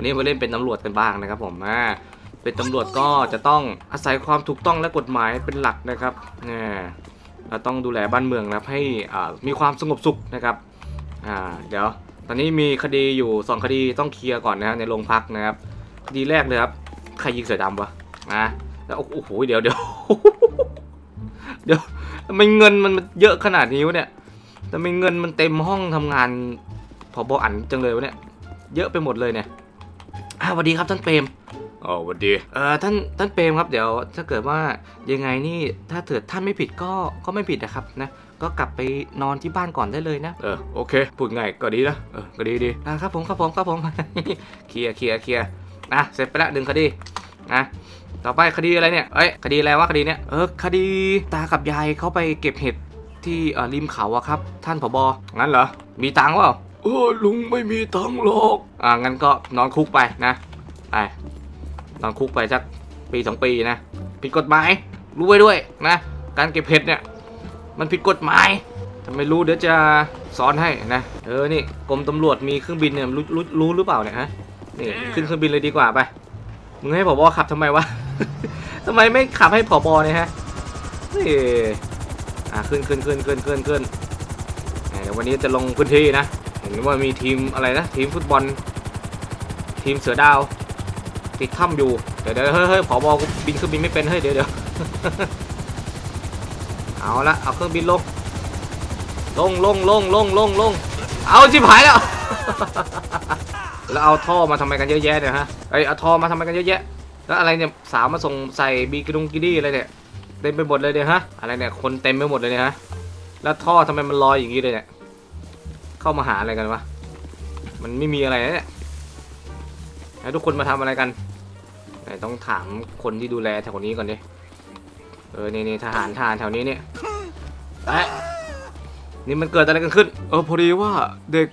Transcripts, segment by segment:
วันนี้มาเล่นเป็นตำรวจกันบ้างนะครับผมอ่าเป็นตำรวจก็จะต้องอาศัยความถูกต้องและกฎหมายเป็นหลักนะครับอ่าเราต้องดูแลบ้านเมืองนะครับให้อ่ามีความสงบสุขนะครับอ่าเดี๋ยวตอนนี้มีคดีอยู่สองคดีต้องเคลียร์ก่อนนะฮะในโรงพักนะครับ คดีแรกเลยครับใครยิงเสือดำวะนะแล้วโอ้โหเดี๋ยวเดี๋ยวเดี๋ยวทำไมเงินมันเยอะขนาดนี้วะเนี่ยทำไมเงินมันเต็มห้องทำงานผบอันจังเลยวะเนี่ย เยอะไปหมดเลยเนี่ย สวัสดีครับท่านเปรมอ๋อสวัสดีเอ่อท่านท่านเปรมครับเดี๋ยวถ้าเกิดว่ายังไงนี่ถ้าเกิดท่านไม่ผิดก็ก็ไม่ผิดนะครับนะก็กลับไปนอนที่บ้านก่อนได้เลยนะเออโอเคพูดง่ายก็ดีนะเออก็ดีดีอ่าครับผมครับผมครับผมเคลียร์เคลียร์เคลียร์นะเสร็จไปละหนึ่งคดีนะต่อไปคดีอะไรเนี่ยเอ้ยคดีอะไรวะคดีเนี้ยเออคดีตากับยายเขาไปเก็บเห็ดที่เอ่อริมเขาอะครับ ท่านผบงั้นเหรอมีตังค์เปล่าเออลุงไม่มีตังค์หรอกอ่างั้นก็นอนคุกไปนะ ไปนอนคุกไปสักปีสองปีนะ ผิดกฎหมายรู้ไว้ด้วยนะ การเก็บเห็ดเนี่ย มันผิดกฎหมายถ้าไม่รู้เดี๋ยวจะสอนให้นะ เออ นี่กรมตำรวจมีเครื่องบินเนี่ยรู้รู้รู้หรือเปล่าเนี่ยฮะ นี่ขึ้นเครื่องบินเลยดีกว่าไป มึงให้ผบขับทำไมวะทำไมไม่ขับให้ผบเนี่ยฮะ นี่อ่าขึ้นขึ้นขึ้นขึ้นขึ้นขึ้นอ่าเดี๋ยววันนี้จะลงพื้นที่นะ เห็นว่ามีทีมอะไรนะ ทีมฟุตบอล ทีมเสือดาว ติดถ้ำอยู่ เดี๋ยวเดี๋ยวเฮ้ยเฮ้ยผอบกูบินเครื่องบินไม่เป็นเฮ้ยเดี๋ยวเดี๋ยวเอาละเอาเครื่องบินลงลงลงลงลงลงลงเอาจิบหายแล้ว แล้วเอาท่อมาทำไมกันเยอะแยะเนี่ยฮะไอเอาท่อมาทำไมกันเยอะแยะ แล้วอะไรเนี่ยสาวมาส่งใส่บีกรุงกิดี้อะไรเนี่ยเต็มไปหมดเลยเนี่ยฮะอะไรเนี่ยคนเต็มไปหมดเลยเนี่ยฮะแล้วท่อทำไมมันลอยอย่างนี้เลยเนี่ยเข้ามาหาอะไรกันวะมันไม่มีอะไรเนี่ยทุกคนมาทำอะไรกัน ไหนต้องถามคนที่ดูแลแถวนี้ก่อนดิเออนี่นี่ทหารทหารแถวนี้เนี่ยเอ๊ะนี่มันเกิดอะไรกันขึ้น เออพอดีว่าเด็ก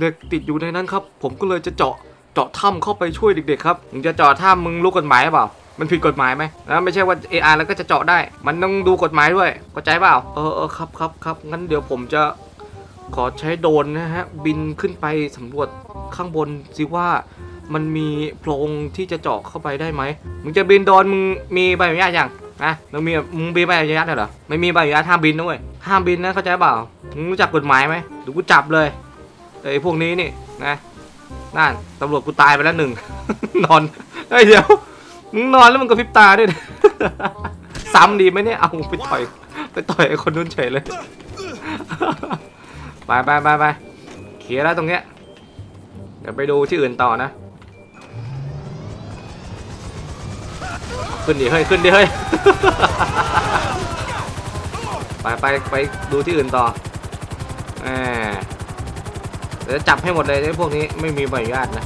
เด็กติดอยู่ในนั้นครับ ผมก็เลยจะเจาะเจาะถ้ำเข้าไปช่วยเด็กๆครับมึงจะเจาะถ้ามึงรู้กฎหมายเปล่า มันผิดกฎหมายไหมแล้วไม่ใช่ว่า AR แล้วก็จะเจาะได้ มันต้องดูกฎหมายด้วยเข้าใจเปล่า เออเออครับครับครับงั้นเดี๋ยวผมจะขอใช้โดรนนะฮะบินขึ้นไปสำรวจข้างบนสิว่า มันมีโพรงที่จะเจาะเข้าไปได้ไหมมึงจะบินโดนมึงมีใบอนุญาตยังนะมึงมีมึงมีใบอนุญาตด้เหรอไม่มีใบอนุญาตห้ามบินนะเว้ยห้ามบินนะเข้าใจเปล่ามึงรู้จักกฎหมายไหมเดี๋ยวกูจับเลยแต่ไอ้พวกนี้นี่นะนั่นตำรวจกูตายไปแล้วหนึ่งนอนเฮ้ยเดี๋ยวมึงนอนแล้วมึงกระพริบตาด้วยซ้ำดีไหมเนี่ยเอาไปต่อยไปต่อยไอ้คนนู้นเฉยเลยไปไปไปไปเคลียร์แล้วตรงเนี้ยเดี๋ยวไปดูที่อื่นต่อนะ ขึ้นดิเฮ้ยขึ้นดิเฮ้ยไปไปไปดูที่อื่นต่อแหมเดี๋ยวจะจับให้หมดเลยไอ้พวกนี้ไม่มีใบอนุญาตนะ